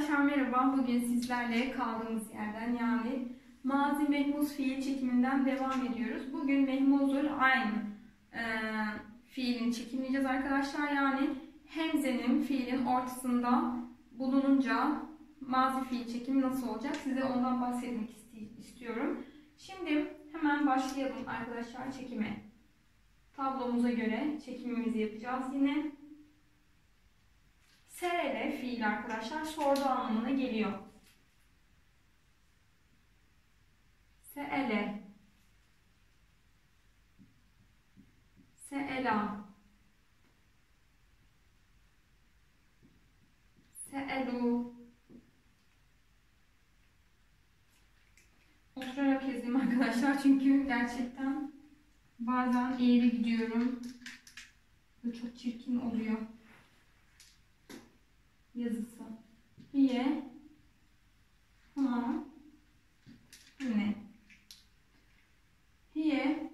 Arkadaşlar merhaba. Bugün sizlerle kaldığımız yerden yani mazi mehmuz fiil çekiminden devam ediyoruz. Bugün mehmuzul ayn e, fiilini çekimleyeceğiz arkadaşlar. Yani hemzenin fiilin ortasında bulununca mazi fiil çekimi nasıl olacak? Size ondan bahsetmek istiyorum. Şimdi hemen başlayalım arkadaşlar çekime. Tablomuza göre çekimimizi yapacağız yine. SL fiil arkadaşlar sordu anlamına geliyor. SL SLA SLU Oturarak yazayım arkadaşlar çünkü gerçekten bazen eğri gidiyorum ve çok çirkin oluyor yazısı. Hiye Huma Ne Hiye.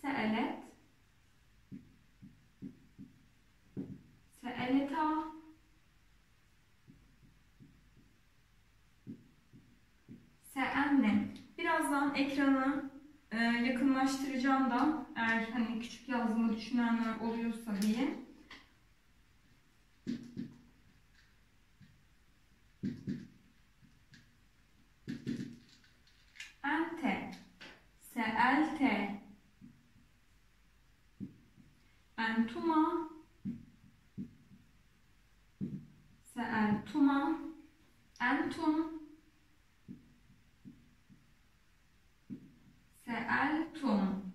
Se'elet. Se'eleta. Se'enne. Birazdan ekranı e, yakınlaştıracağım da eğer hani küçük yazdığımı düşünenler oluyorsa diye. Ente, seelte, entuma, seeltuma, entum, Seeltum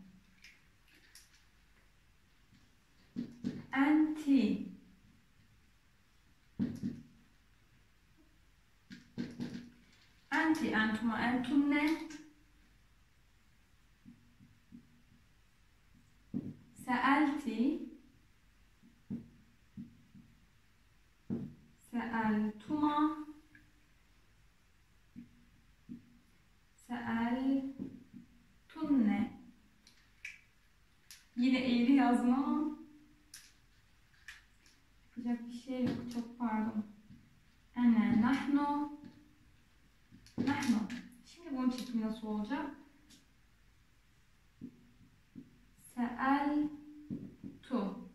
Enti Entunne Seelti Seeltuma Seel Tunne. Yine eğri yazdım ama yapacak bir şey yok. Çok pardon. Ene, nahnu, nahnu. Şimdi bunun çekimi nasıl olacak? Seel tu.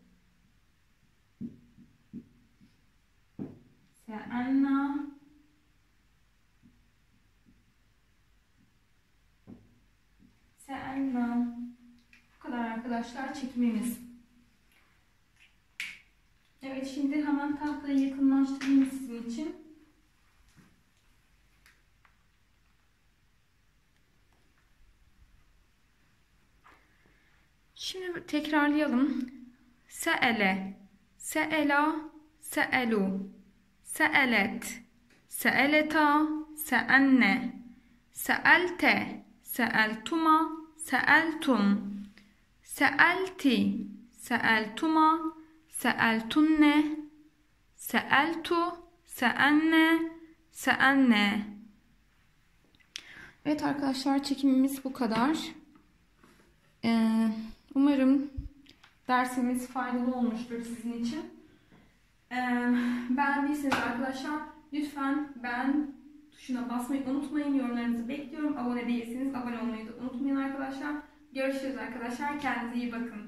Seelna. Seelna. Bu kadar arkadaşlar çekimimiz. Evet şimdi hemen tahtayı yakınlaştırayım sizin için. Şimdi tekrarlayalım. Seele, seela, seelu, seelet, seeleta, seenne, seelte, seeltuma, seeltum, seelti, seeltuma, seeltunne, seeltu, seenne, seenne. Evet arkadaşlar çekimimiz bu kadar. Ee, umarım dersimiz faydalı olmuştur sizin için. Ee, beğendiyseniz arkadaşlar lütfen ben tuşuna basmayı unutmayın. Yorumlarınızı bekliyorum. Abone değilseniz abone olmayı da unutmayın arkadaşlar. Görüşürüz arkadaşlar. Kendinize iyi bakın.